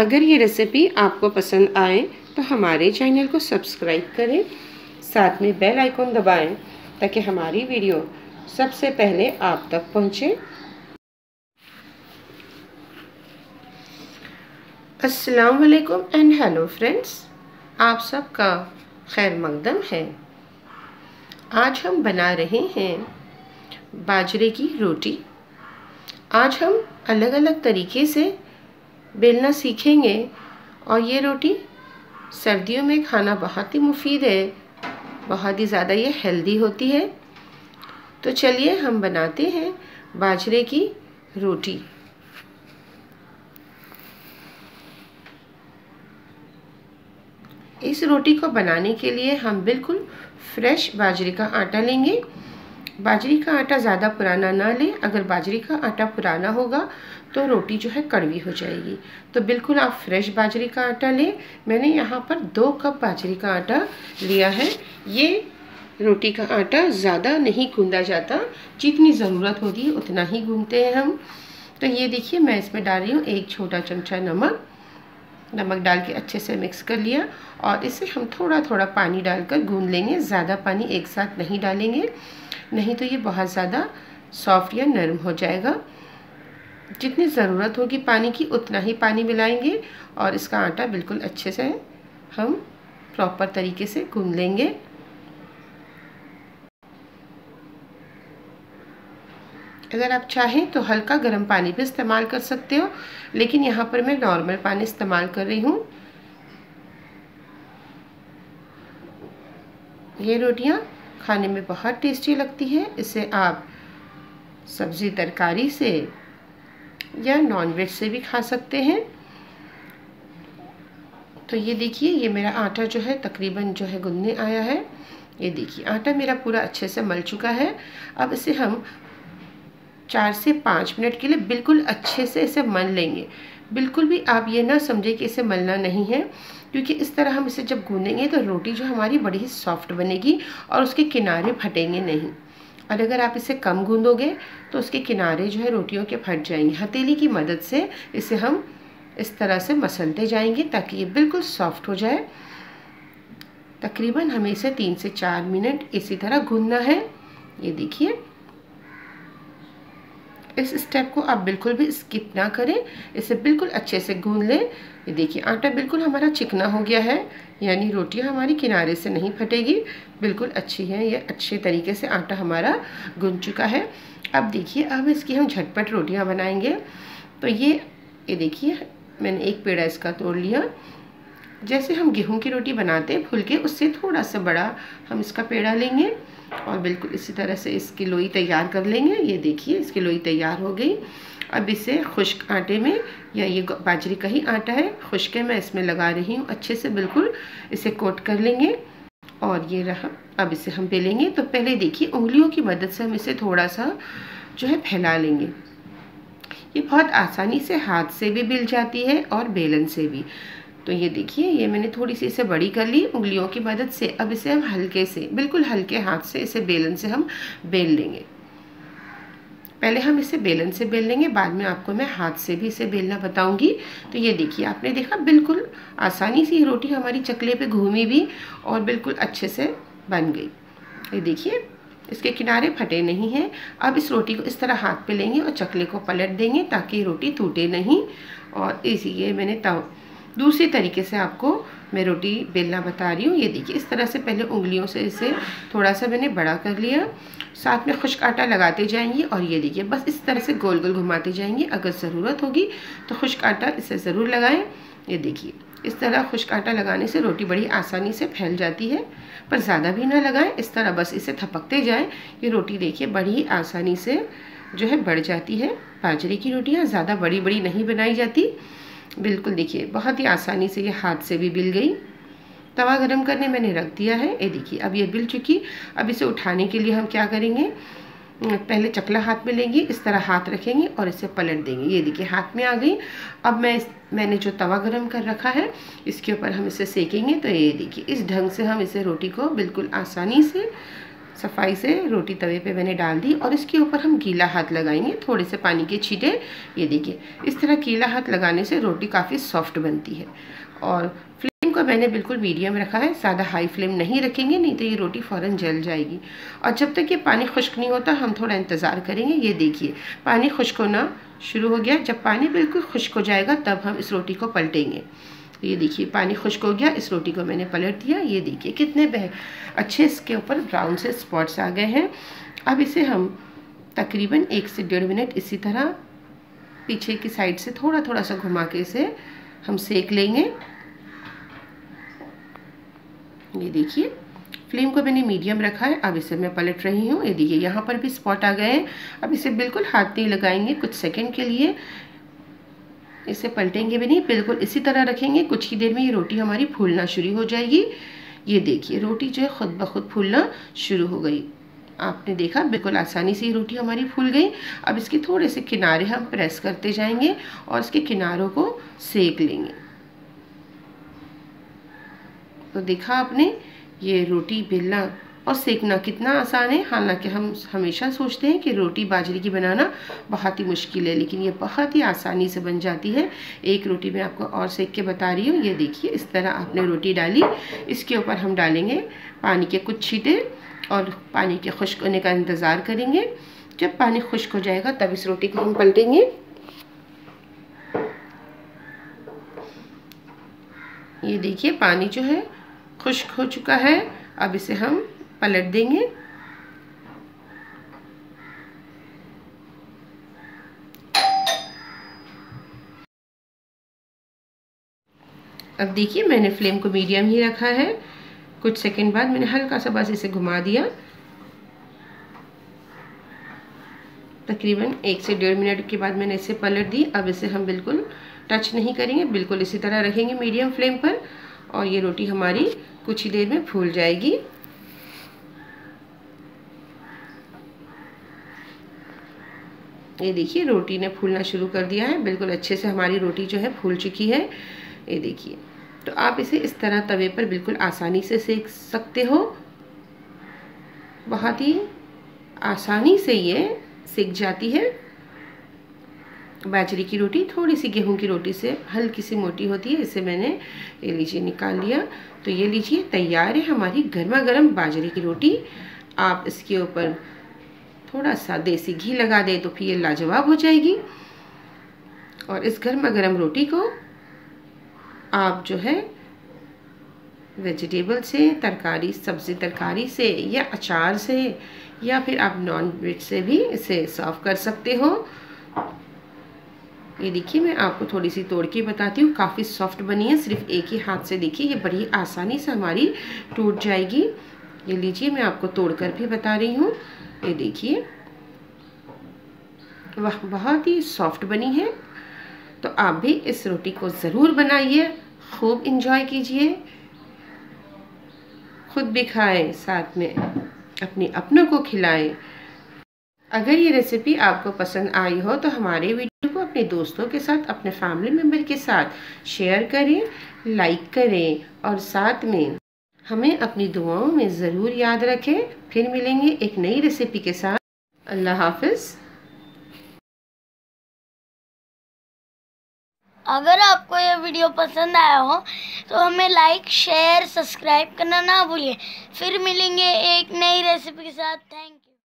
अगर ये रेसिपी आपको पसंद आए तो हमारे चैनल को सब्सक्राइब करें, साथ में बेल आइकॉन दबाएँ, ताकि हमारी वीडियो सबसे पहले आप तक पहुँचे। अस्सलाम वालेकुम एंड हेलो फ्रेंड्स आप सबका खैर मकदम है। आज हम बना रहे हैं बाजरे की रोटी। आज हम अलग अलग तरीके से बेलना सीखेंगे और ये रोटी सर्दियों में खाना बहुत ही मुफीद है, बहुत ही ज़्यादा ये हेल्दी होती है। तो चलिए हम बनाते हैं बाजरे की रोटी। इस रोटी को बनाने के लिए हम बिल्कुल फ्रेश बाजरे का आटा लेंगे। बाजरे का आटा ज़्यादा पुराना ना लें। अगर बाजरे का आटा पुराना होगा तो रोटी जो है कड़वी हो जाएगी। तो बिल्कुल आप फ्रेश बाजरे का आटा लें। मैंने यहाँ पर दो कप बाजरे का आटा लिया है। ये रोटी का आटा ज़्यादा नहीं गूंदा जाता। जितनी ज़रूरत होती है उतना ही गूंदते हैं हम। तो ये देखिए, मैं इसमें डाल रही हूँ एक छोटा चमचा नमक। नमक डाल के अच्छे से मिक्स कर लिया और इसे हम थोड़ा थोड़ा पानी डालकर गूंद लेंगे। ज़्यादा पानी एक साथ नहीं डालेंगे। नहीं तो ये बहुत ज़्यादा सॉफ्ट या नरम हो जाएगा। जितनी ज़रूरत होगी पानी की, उतना ही पानी मिलाएँगे और इसका आटा बिल्कुल अच्छे से हम प्रॉपर तरीके से गूंद लेंगे। अगर आप चाहें तो हल्का गर्म पानी भी इस्तेमाल कर सकते हो, लेकिन यहाँ पर मैं नॉर्मल पानी इस्तेमाल कर रही हूँ। ये रोटियाँ खाने में बहुत टेस्टी लगती है। इसे आप सब्ज़ी तरकारी से या नॉनवेज से भी खा सकते हैं। तो ये देखिए, ये मेरा आटा जो है, तकरीबन जो है गुनने आया है। ये देखिए, आटा मेरा पूरा अच्छे से मल चुका है। अब इसे हम चार से पाँच मिनट के लिए बिल्कुल अच्छे से इसे मल लेंगे। बिल्कुल भी आप ये ना समझे कि इसे मलना नहीं है, क्योंकि इस तरह हम इसे जब गूंदेंगे तो रोटी जो हमारी बड़ी ही सॉफ्ट बनेगी और उसके किनारे फटेंगे नहीं। और अगर आप इसे कम गूंदोगे तो उसके किनारे जो है रोटियों के फट जाएँगे। हथेली की मदद से इसे हम इस तरह से मसलते जाएँगे ताकि ये बिल्कुल सॉफ्ट हो जाए। तकरीबन हमें इसे तीन से चार मिनट इसी तरह गूंदना है। ये देखिए। इस स्टेप को आप बिल्कुल भी स्किप ना करें। इसे बिल्कुल अच्छे से गूंद लें। ये देखिए, आटा बिल्कुल हमारा चिकना हो गया है। यानी रोटियाँ हमारी किनारे से नहीं फटेगी। बिल्कुल अच्छी है। ये अच्छे तरीके से आटा हमारा गूंद चुका है। अब देखिए, अब इसकी हम झटपट रोटियाँ बनाएँगे। तो ये ये देखिए, मैंने एक पेड़ा इसका तोड़ लिया। जैसे हम गेहूँ की रोटी बनाते हैं, फुल के, उससे थोड़ा सा बड़ा हम इसका पेड़ा लेंगे। और बिल्कुल इसी तरह से इसकी लोई तैयार कर लेंगे। ये देखिए, इसकी लोई तैयार हो गई। अब इसे खुश्क आटे में, या ये बाजरी का ही आटा है, खुश्के मैं इसमें लगा रही हूँ। अच्छे से बिल्कुल इसे कोट कर लेंगे। और ये रहा, अब इसे हम बेलेंगे। तो पहले देखिए, उंगलियों की मदद से हम इसे थोड़ा सा जो है फैला लेंगे। ये बहुत आसानी से हाथ से भी बिल जाती है और बेलन से भी। तो ये देखिए, ये मैंने थोड़ी सी इसे बड़ी कर ली, उंगलियों की मदद से। अब इसे हम हल्के से, बिल्कुल हल्के हाथ से इसे बेलन से हम बेल लेंगे। पहले हम इसे बेलन से बेल लेंगे, बाद में आपको मैं हाथ से भी इसे बेलना बताऊँगी। तो ये देखिए, आपने देखा, बिल्कुल आसानी से ये रोटी हमारी चकले पे घूमी भी और बिल्कुल अच्छे से बन गई। ये देखिए, इसके किनारे फटे नहीं हैं। अब इस रोटी को इस तरह हाथ पे लेंगे और चकले को पलट देंगे ताकि रोटी टूटे नहीं। और इसी ये मैंने तव दूसरी तरीके से आपको मैं रोटी बेलना बता रही हूँ। ये देखिए, इस तरह से पहले उंगलियों से इसे थोड़ा सा मैंने बड़ा कर लिया। साथ में खुश्क आटा लगाते जाएँगे और ये देखिए, बस इस तरह से गोल गोल घुमाते जाएँगे। अगर ज़रूरत होगी तो खुश्क आटा इसे ज़रूर लगाएँ। ये देखिए, इस तरह खुश्क आटा लगाने से रोटी बड़ी आसानी से फैल जाती है, पर ज़्यादा भी ना लगाएँ। इस तरह बस इसे थपकते जाएँ। ये रोटी देखिए, बड़ी आसानी से जो है बढ़ जाती है। बाजरे की रोटियाँ ज़्यादा बड़ी बड़ी नहीं बनाई जाती। बिल्कुल देखिए, बहुत ही आसानी से ये हाथ से भी बिल गई। तवा गरम करने मैंने रख दिया है। ये देखिए, अब ये बिल चुकी। अब इसे उठाने के लिए हम क्या करेंगे? पहले चकला हाथ में लेंगे, इस तरह हाथ रखेंगे और इसे पलट देंगे। ये देखिए, हाथ में आ गई। अब मैं मैंने जो तवा गरम कर रखा है, इसके ऊपर हम इसे सेकेंगे। तो ये देखिए, इस ढंग से हम इसे रोटी को बिल्कुल आसानी से सफ़ाई से रोटी तवे पे मैंने डाल दी और इसके ऊपर हम गीला हाथ लगाएँगे, थोड़े से पानी के छीटे। ये देखिए, इस तरह गीला हाथ लगाने से रोटी काफ़ी सॉफ्ट बनती है। और फ्लेम को मैंने बिल्कुल मीडियम रखा है, ज़्यादा हाई फ्लेम नहीं रखेंगे, नहीं तो ये रोटी फ़ौरन जल जाएगी। और जब तक ये पानी खुश्क नहीं होता, हम थोड़ा इंतज़ार करेंगे। ये देखिए, पानी खुश्क होना शुरू हो गया। जब पानी बिल्कुल खुश्क हो जाएगा, तब हम इस रोटी को पलटेंगे। ये देखिए, पानी खुश्क हो गया, इस रोटी को मैंने पलट दिया। ये देखिए, कितने बह, अच्छे इसके ऊपर ब्राउन से स्पॉट्स आ गए हैं। अब इसे हम तकरीबन एक से डेढ़ मिनट इसी तरह पीछे की साइड से थोड़ा थोड़ा सा घुमा के इसे हम सेक लेंगे। ये देखिए फ्लेम को मैंने मीडियम रखा है। अब इसे मैं पलट रही हूँ। ये देखिए, यहाँ पर भी स्पॉट आ गए हैं। अब इसे बिल्कुल हाथ नहीं लगाएँगे कुछ सेकंड के लिए। इसे पलटेंगे भी नहीं, बिल्कुल इसी तरह रखेंगे। कुछ ही देर में ये रोटी हमारी फूलना शुरू हो जाएगी। ये देखिए, रोटी जो है खुद ब खुद फूलना शुरू हो गई। आपने देखा, बिल्कुल आसानी से ये रोटी हमारी फूल गई। अब इसके थोड़े से किनारे हम प्रेस करते जाएँगे और इसके किनारों को सेक लेंगे। तो देखा आपने, ये रोटी बेलना और सेकना कितना आसान है। हालाँकि हम हमेशा सोचते हैं कि रोटी बाजरे की बनाना बहुत ही मुश्किल है, लेकिन ये बहुत ही आसानी से बन जाती है। एक रोटी मैं आपको और सेक के बता रही हूँ। ये देखिए, इस तरह आपने रोटी डाली। इसके ऊपर हम डालेंगे पानी के कुछ छीटे और पानी के खुश्क होने का इंतज़ार करेंगे। जब पानी खुश्क हो जाएगा, तब इस रोटी को हम पलटेंगे। ये देखिए, पानी जो है, खुश्क हो चुका है। अब इसे हम पलट देंगे। अब देखिए, मैंने फ्लेम को मीडियम ही रखा है। कुछ सेकंड बाद मैंने हल्का सा बस इसे घुमा दिया। तकरीबन एक से डेढ़ मिनट के बाद मैंने इसे पलट दी। अब इसे हम बिल्कुल टच नहीं करेंगे, बिल्कुल इसी तरह रखेंगे मीडियम फ्लेम पर और ये रोटी हमारी कुछ ही देर में फूल जाएगी। ये देखिए, रोटी ने फूलना शुरू कर दिया है। बिल्कुल अच्छे से हमारी रोटी जो है फूल चुकी है। ये देखिए तो आप इसे इस तरह तवे पर बिल्कुल आसानी से सेक सकते हो। बहुत ही आसानी से ये सेक जाती है। बाजरे की रोटी, थोड़ी सी गेहूँ की रोटी से हल्की सी मोटी होती है। इसे मैंने, ये लीजिए, निकाल लिया। तो ये लीजिए, तैयार है हमारी गर्मा गर्म बाजरे की रोटी। आप इसके ऊपर थोड़ा सा देसी घी लगा दें तो फिर ये लाजवाब हो जाएगी। और इस गर्मा गर्म रोटी को आप जो है वेजिटेबल से, तरकारी, सब्ज़ी तरकारी से या अचार से या फिर आप नॉन वेज से भी इसे सर्व कर सकते हो। ये देखिए, मैं आपको थोड़ी सी तोड़ के बताती हूँ। काफ़ी सॉफ्ट बनी है, सिर्फ़ एक ही हाथ से देखिए, ये बड़ी आसानी से हमारी टूट जाएगी। ये लीजिए, मैं आपको तोड़ कर भी बता रही हूँ। ये देखिए, वह बहुत ही सॉफ्ट बनी है। तो आप भी इस रोटी को ज़रूर बनाइए, खूब इंजॉय कीजिए। खुद भी खाएँ, साथ में अपने अपनों को खिलाएँ। अगर ये रेसिपी आपको पसंद आई हो तो हमारे वीडियो को अपने दोस्तों के साथ, अपने फैमिली मेंबर के साथ शेयर करें लाइक करें और साथ में हमें अपनी दुआओं में ज़रूर याद रखें। फिर मिलेंगे एक नई रेसिपी के साथ। अल्लाह हाफिज़। अगर आपको ये वीडियो पसंद आया हो तो हमें लाइक शेयर सब्सक्राइब करना ना भूलिए। फिर मिलेंगे एक नई रेसिपी के साथ। थैंक